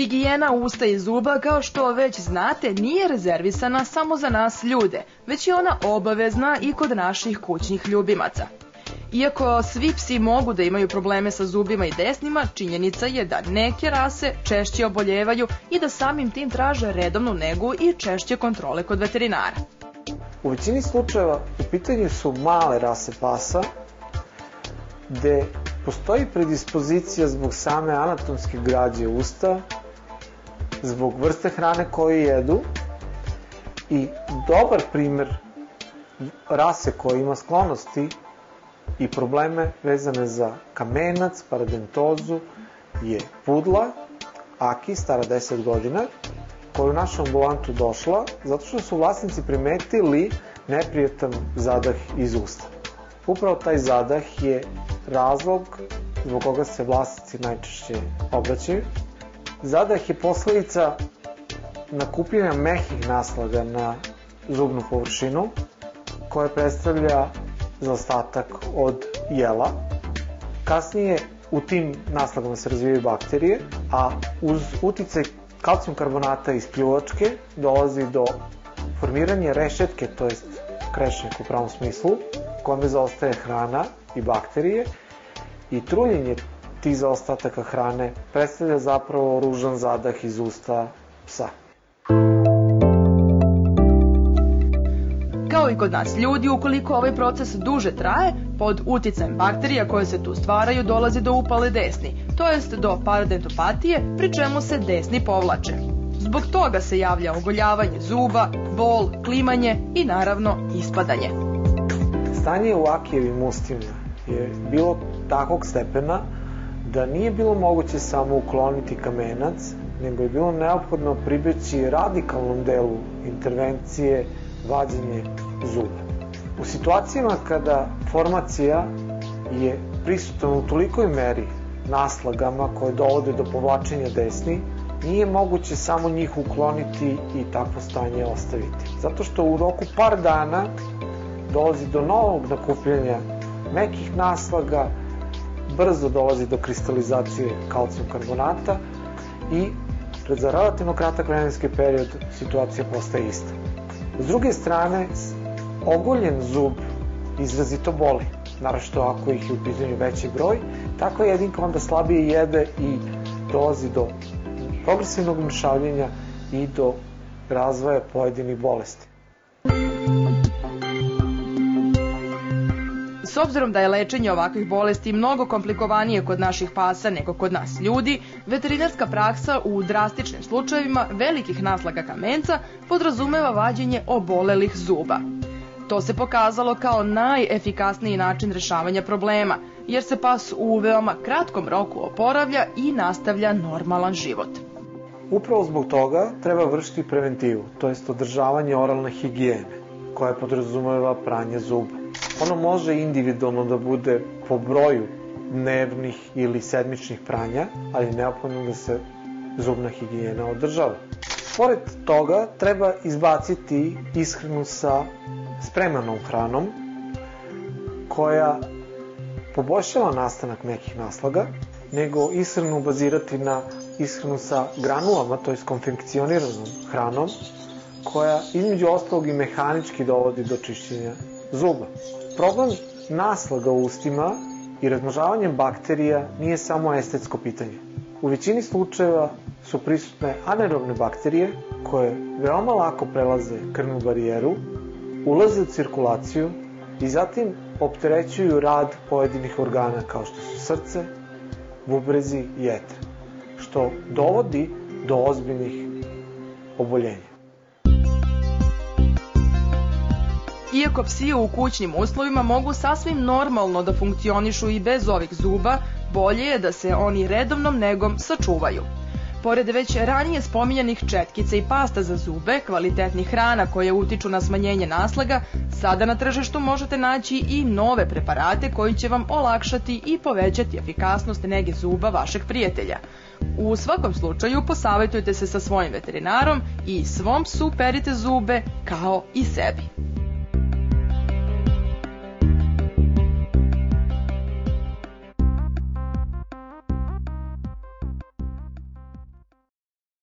Higijena usta i zuba, kao što već znate, nije rezervisana samo za nas ljude, već je ona obavezna i kod naših kućnih ljubimaca. Iako svi psi mogu da imaju probleme sa zubima i desnima, činjenica je da neke rase češće oboljevaju i da samim tim traže redovnu negu i češće kontrole kod veterinara. U većini slučajeva u pitanju su male rase pasa, gde postoji predispozicija zbog same anatomske građe usta, zbog vrste hrane koju jedu i dobar primer rase koja ima sklonosti i probleme vezane za kamenac, paradentozu je pudla, Aki, stara 10 godina, koja je u našu ambulantu došla zato što su vlasnici primetili neprijetan zadah iz usta. Upravo taj zadah je razlog zbog koga se vlasnici najčešće obraćaju. Zadah je posledica nakupljenja mehih naslaga na zubnu površinu koja predstavlja zaostatak od jela. Kasnije u tim naslagama se razvijaju bakterije, a uz uticaj kalcijum karbonata iz pljuvačke dolazi do formiranja rešetke, to jest krešenjak u pravom smislu, kome zaostaje hrana i bakterije i truljenje tih zaostataka hrane predstavlja zapravo ružan zadah iz usta psa. Kao i kod nas ljudi, ukoliko ovaj proces duže traje, pod uticajem bakterija koje se tu stvaraju dolazi do upale desni, to jest do paradentopatije, pri čemu se desni povlače. Zbog toga se javlja ogoljavanje zuba, bol, klimanje i naravno ispadanje. Stanje u akijevim ustima je bilo takvog stepena da nije bilo moguće samo ukloniti kamenac, nego je bilo neophodno pribeći radikalnom delu intervencije vađenje zuba. U situacijama kada formacija je prisutna u tolikoj meri naslagama koje dovode do povlačenja desni, nije moguće samo njih ukloniti i takvo stanje ostaviti. Zato što u roku par dana dolazi do novog nakupljanja mekih naslaga, brzo dolazi do kristalizacije kalcijum karbonata i za relativno kratak vremenski period situacija postaje ista. S druge strane, ogoljen zub izrazito boli, naravno ako ih je u pitanju veći broj, takva jedinka onda slabije jede i dolazi do progresivnog mršavljenja i do razvoja pojedinih bolesti. S obzirom da je lečenje ovakvih bolesti mnogo komplikovanije kod naših pasa nego kod nas ljudi, veterinarska praksa u drastičnim slučajevima velikih naslaga kamenca podrazumeva vađenje obolelih zuba. To se pokazalo kao najefikasniji način rešavanja problema, jer se pas u veoma kratkom roku oporavlja i nastavlja normalan život. Upravo zbog toga treba vršiti preventivu, to jest održavanje oralne higijene, koja podrazumeva pranje zuba. Ono može individualno da bude po broju dnevnih ili sedmičnih pranja, ali neophodno da se zubna higijena održava. Pored toga treba izbaciti ishranu sa spremanom hranom koja poboljšava nastanak nekih naslaga, nego ishranu bazirati na ishranu sa granulama, to je konfekcioniranom hranom, koja između ostalog i mehanički dovodi do čišćenja zuba. Problem naslaga u ustima i razmnožavanjem bakterija nije samo estetsko pitanje. U većini slučajeva su prisutne anaerobne bakterije koje veoma lako prelaze krvnu barijeru, ulaze u cirkulaciju i zatim opterećuju rad pojedinih organa kao što su srce, bubrezi i jetre, što dovodi do ozbiljnih oboljenja. Iako psi u kućnim uslovima mogu sasvim normalno da funkcionišu i bez ovih zuba, bolje je da se oni redovnom negom sačuvaju. Pored već ranije spominjanih četkica i pasta za zube, kvalitetnih hrana koje utiču na smanjenje naslaga, sada na tržištu možete naći i nove preparate koji će vam olakšati i povećati efikasnost nege zuba vašeg prijatelja. U svakom slučaju posavetujte se sa svojim veterinarom i svom psu perite zube kao i sebi.